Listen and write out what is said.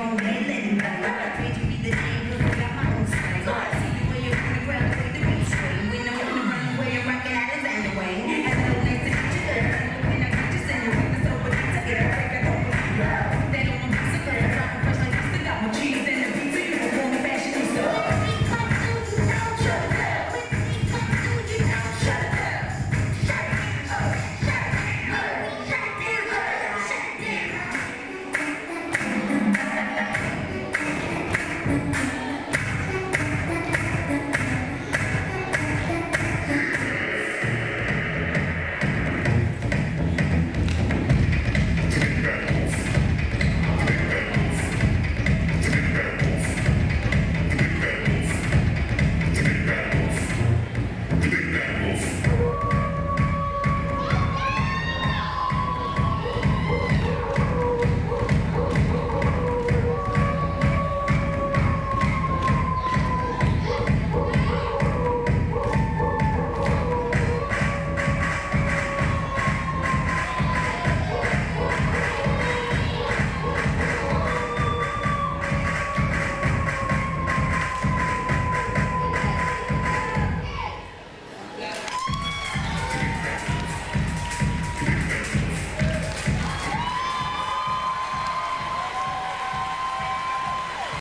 no mailing,